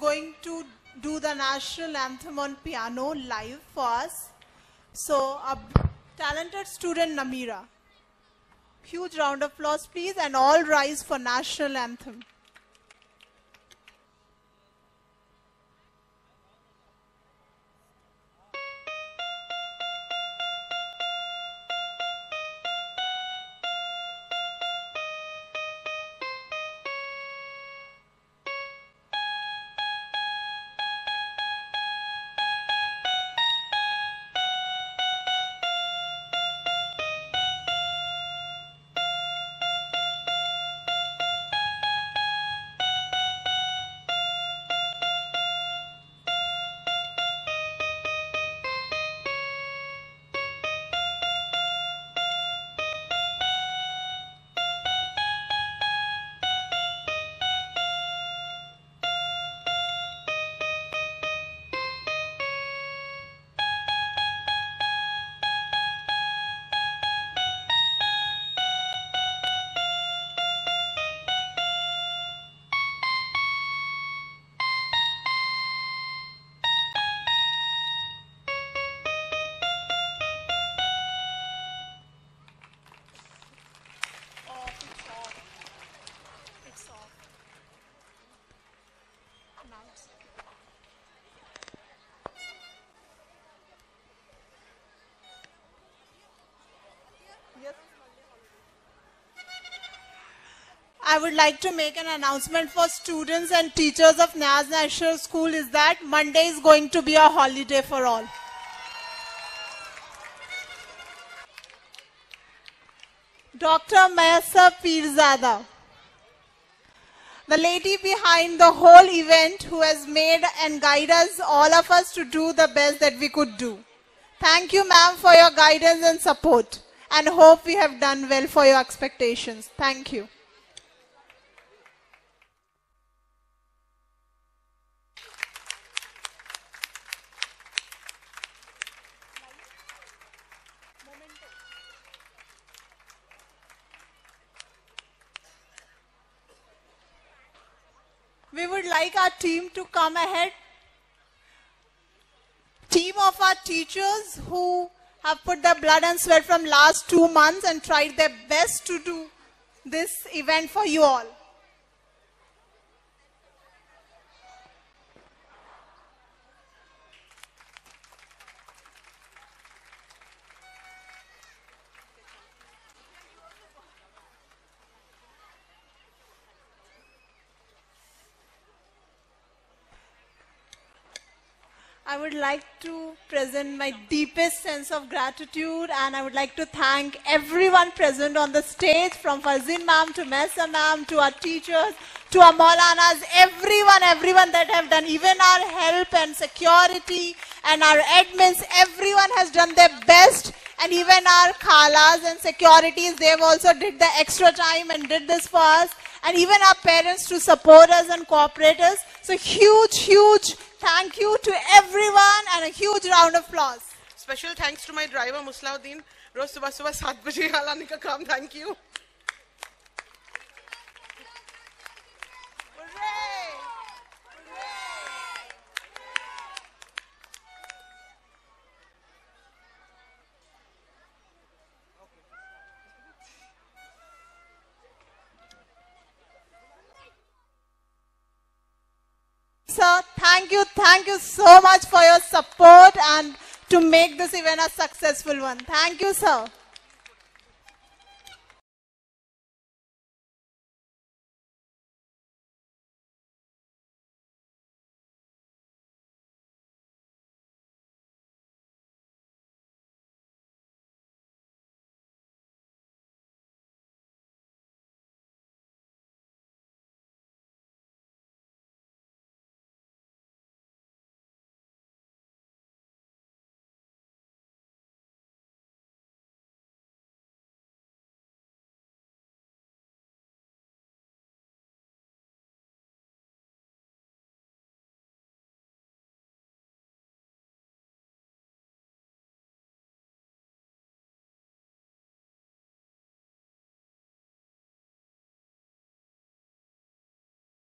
Going to do the national anthem on piano live for us. So, a talented student Namira. Huge round of applause, please, and all rise for national anthem. I would like to make an announcement for students and teachers of Niyaz National School is that Monday is going to be a holiday for all. Dr. Mayasa Pirzada, the lady behind the whole event who has made and guided us, all of us to do the best that we could do. Thank you, ma'am, for your guidance and support and hope we have done well for your expectations. Thank you. We would like our team to come ahead. Team of our teachers who have put their blood and sweat from last two months and tried their best to do this event for you all. I would like to present my deepest sense of gratitude and I would like to thank everyone present on the stage from Farzin ma'am to Mesa ma'am to our teachers to our Maulanas, everyone, everyone that have done, even our help and security and our admins, everyone has done their best and even our khalas and securities, they've also did the extra time and did this for us and even our parents to support us and cooperate us. So huge, huge thank you to a huge round of applause. Special thanks to my driver मुसलाउद्दीन रोज सुबह सुबह सात बजे यहाँ लाने का काम thank you Sir, thank you, thank you so much for your support and to make this event a successful one. Thank you, sir.